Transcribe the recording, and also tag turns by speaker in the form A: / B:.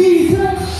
A: 第一次。